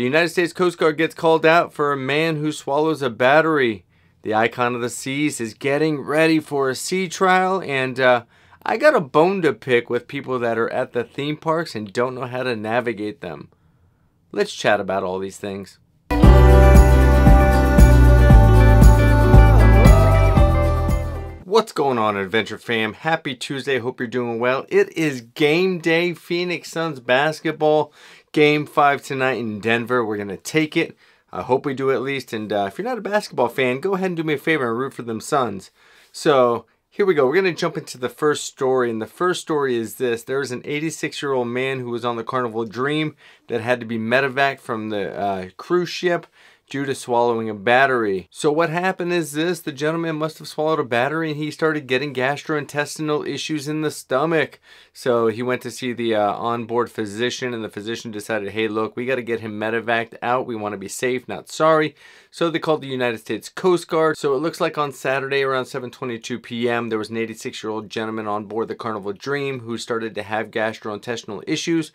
The United States Coast Guard gets called out for a man who swallows a battery. The icon of the seas is getting ready for a sea trial, and uh, I got a bone to pick with people that are at the theme parks and don't know how to navigate them. Let's chat about all these things. What's going on, Adventure fam? Happy Tuesday. Hope you're doing well. It is game day, Phoenix Suns basketball. Game five tonight in Denver. We're going to take it. I hope we do at least. And uh, if you're not a basketball fan, go ahead and do me a favor and root for them Suns. So here we go. We're going to jump into the first story. And the first story is this. There was an 86-year-old man who was on the Carnival Dream that had to be medevac from the uh, cruise ship due to swallowing a battery. So what happened is this, the gentleman must have swallowed a battery and he started getting gastrointestinal issues in the stomach. So he went to see the uh, onboard physician and the physician decided, hey look, we got to get him medevaced out. We want to be safe, not sorry. So they called the United States Coast Guard. So it looks like on Saturday around 7.22 p.m. there was an 86-year-old gentleman on board the Carnival Dream who started to have gastrointestinal issues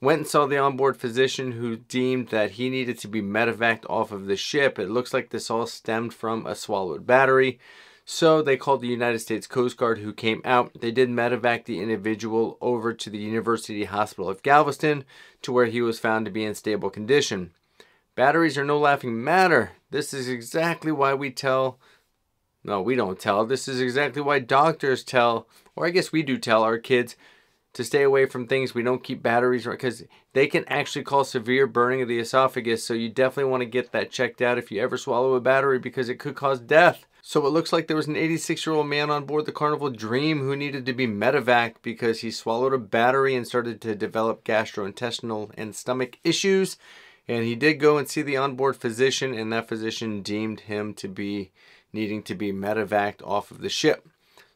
went and saw the onboard physician who deemed that he needed to be medevaced off of the ship. It looks like this all stemmed from a swallowed battery. So they called the United States Coast Guard who came out. They did medevac the individual over to the University Hospital of Galveston to where he was found to be in stable condition. Batteries are no laughing matter. This is exactly why we tell, no, we don't tell. This is exactly why doctors tell, or I guess we do tell our kids to stay away from things. We don't keep batteries because they can actually cause severe burning of the esophagus. So you definitely want to get that checked out if you ever swallow a battery because it could cause death. So it looks like there was an 86 year old man on board the Carnival Dream who needed to be medevac because he swallowed a battery and started to develop gastrointestinal and stomach issues. And he did go and see the onboard physician, and that physician deemed him to be needing to be medevaced off of the ship.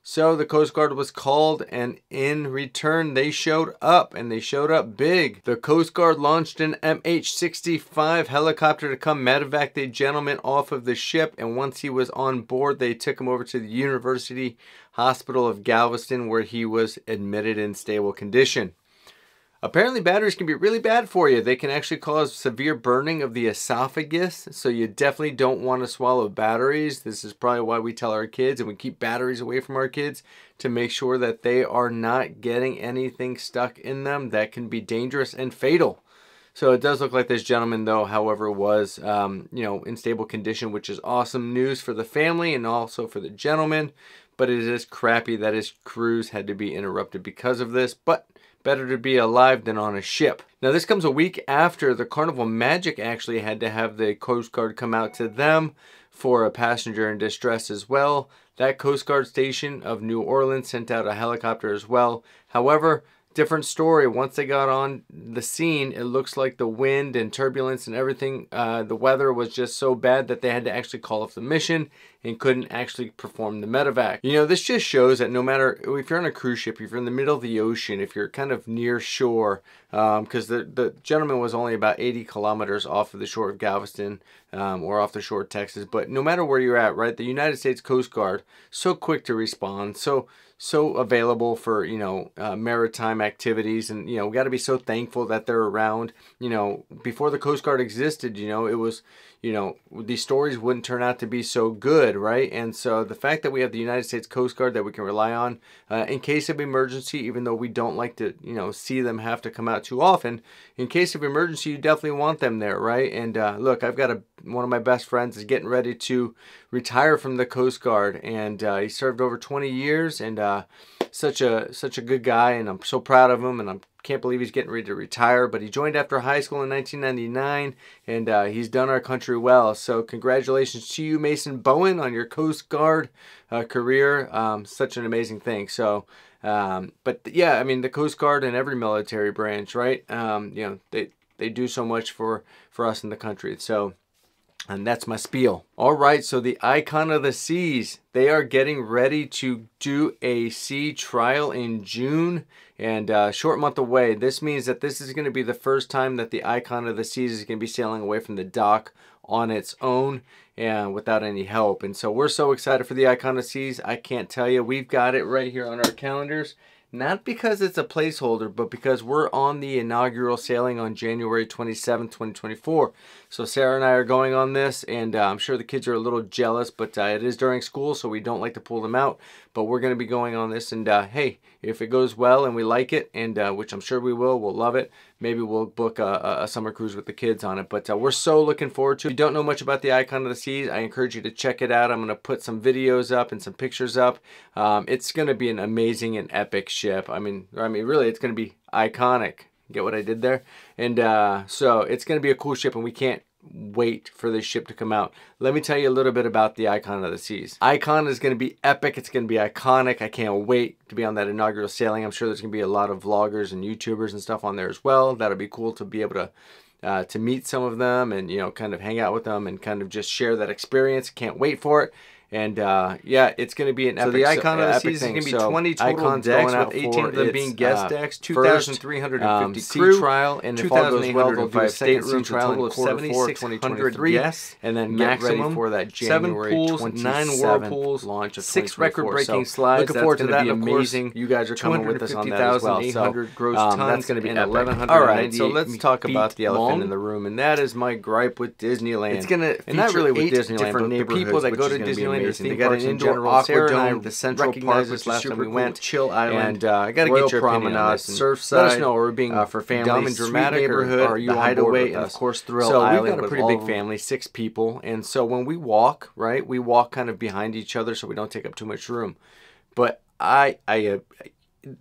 So the Coast Guard was called, and in return, they showed up, and they showed up big. The Coast Guard launched an MH-65 helicopter to come medevac the gentleman off of the ship, and once he was on board, they took him over to the University Hospital of Galveston, where he was admitted in stable condition. Apparently batteries can be really bad for you. They can actually cause severe burning of the esophagus, so you definitely don't want to swallow batteries. This is probably why we tell our kids and we keep batteries away from our kids to make sure that they are not getting anything stuck in them that can be dangerous and fatal. So it does look like this gentleman, though, however, was, um, you know, in stable condition, which is awesome news for the family and also for the gentleman. But it is crappy that his cruise had to be interrupted because of this. But Better to be alive than on a ship. Now this comes a week after the Carnival Magic actually had to have the Coast Guard come out to them for a passenger in distress as well. That Coast Guard station of New Orleans sent out a helicopter as well. However, different story. Once they got on the scene, it looks like the wind and turbulence and everything, uh, the weather was just so bad that they had to actually call off the mission and couldn't actually perform the medevac. You know, this just shows that no matter if you're on a cruise ship, if you're in the middle of the ocean, if you're kind of near shore, because um, the, the gentleman was only about 80 kilometers off of the shore of Galveston um, or off the shore of Texas, but no matter where you're at, right, the United States Coast Guard, so quick to respond, so so available for you know uh, maritime activities and you know we got to be so thankful that they're around you know before the coast guard existed you know it was you know, these stories wouldn't turn out to be so good, right? And so the fact that we have the United States Coast Guard that we can rely on uh, in case of emergency, even though we don't like to, you know, see them have to come out too often, in case of emergency, you definitely want them there, right? And uh, look, I've got a one of my best friends is getting ready to retire from the Coast Guard, and uh, he served over 20 years, and uh, such a such a good guy, and I'm so proud of him, and I'm can't believe he's getting ready to retire, but he joined after high school in 1999, and uh, he's done our country well. So congratulations to you, Mason Bowen, on your Coast Guard uh, career. Um, such an amazing thing. So, um, but yeah, I mean the Coast Guard and every military branch, right? Um, you know, they they do so much for for us in the country. So and that's my spiel. All right, so the Icon of the Seas, they are getting ready to do a sea trial in June and uh, short month away. This means that this is going to be the first time that the Icon of the Seas is going to be sailing away from the dock on its own and without any help. And so we're so excited for the Icon of the Seas. I can't tell you. We've got it right here on our calendars. Not because it's a placeholder, but because we're on the inaugural sailing on January 27, 2024. So Sarah and I are going on this, and uh, I'm sure the kids are a little jealous, but uh, it is during school, so we don't like to pull them out. But we're going to be going on this, and uh, hey, if it goes well and we like it, and uh, which I'm sure we will, we'll love it. Maybe we'll book a, a summer cruise with the kids on it. But uh, we're so looking forward to it. If you don't know much about the Icon of the Seas, I encourage you to check it out. I'm going to put some videos up and some pictures up. Um, it's going to be an amazing and epic ship. I mean, I mean, really, it's going to be iconic. Get what I did there? And uh, so it's going to be a cool ship, and we can't wait for this ship to come out. Let me tell you a little bit about the Icon of the Seas. Icon is going to be epic. It's going to be iconic. I can't wait to be on that inaugural sailing. I'm sure there's going to be a lot of vloggers and YouTubers and stuff on there as well. That'll be cool to be able to uh, to meet some of them and you know kind of hang out with them and kind of just share that experience. Can't wait for it. And uh, yeah, it's going to be an so epic. the icon of the season is going to be So 20 total icons decks going with 18 of them being guest uh, decks, first, 2,350 um, crew, sea trial, and if all goes well, they'll do a 2,805 second sea trial in of quarter 7,600 guests, and then maximum, get ready for that seven January pools, nine 27th whirlpools, launch of six record-breaking So slides. Looking forward to that. be and of course, amazing. You guys are coming with us on that as well. So gross um, tons that's going to be epic. 1,198 All right, so let's talk about the elephant long. in the room, and that is my gripe with Disneyland. It's gonna and not feature really with eight Disneyland, different but the people neighborhoods, that go to Disneyland, amazing. theme They got an in indoor general. Sarah and aquadome, the Central Park, which last time we cool, went. chill island, and uh, I got to Royal get your on Promenade, this. Surfside, Let us know. We're we being uh, for dumb families, and Sweet dramatic, Neighborhood, or are you the Hideaway, and of course Thrill so Island we've got a pretty big family, six people, and so when we walk, right, we walk kind of behind each other so we don't take up too much room. But I, I, uh,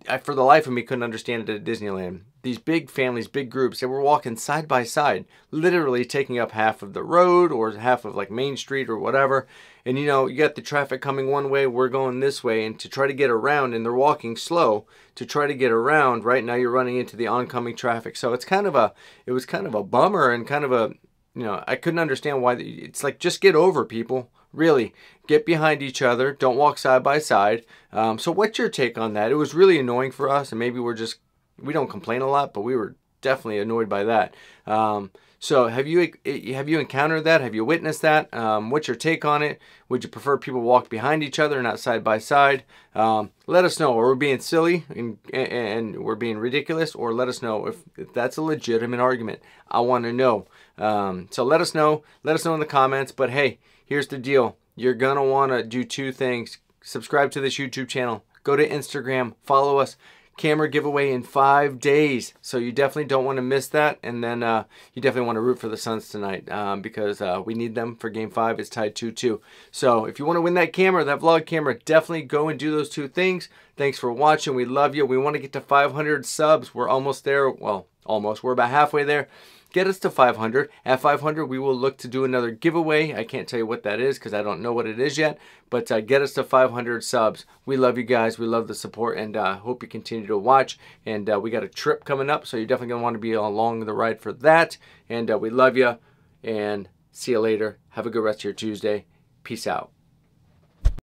I, for the life of me, couldn't understand it at Disneyland. These big families, big groups, they were walking side by side, literally taking up half of the road or half of like Main Street or whatever. And you know, you got the traffic coming one way, we're going this way, and to try to get around, and they're walking slow to try to get around. Right now, you're running into the oncoming traffic, so it's kind of a, it was kind of a bummer and kind of a, you know, I couldn't understand why. It's like just get over people. Really, get behind each other. Don't walk side by side. Um, so, what's your take on that? It was really annoying for us, and maybe we're just we don't complain a lot, but we were definitely annoyed by that. Um, so, have you have you encountered that? Have you witnessed that? Um, what's your take on it? Would you prefer people walk behind each other, not side by side? Um, let us know. Or we're being silly and, and we're being ridiculous, or let us know if, if that's a legitimate argument. I want to know. Um, so let us know. Let us know in the comments. But hey, here's the deal. You're gonna want to do two things. Subscribe to this YouTube channel. Go to Instagram. Follow us camera giveaway in five days. So you definitely don't want to miss that. And then uh, you definitely want to root for the Suns tonight um, because uh, we need them for game five. It's tied 2-2. So if you want to win that camera, that vlog camera, definitely go and do those two things. Thanks for watching. We love you. We want to get to 500 subs. We're almost there. Well, almost. We're about halfway there get us to 500. At 500, we will look to do another giveaway. I can't tell you what that is because I don't know what it is yet, but uh, get us to 500 subs. We love you guys. We love the support and uh, hope you continue to watch. And uh, we got a trip coming up, so you're definitely going to want to be along the ride for that. And uh, we love you and see you later. Have a good rest of your Tuesday. Peace out.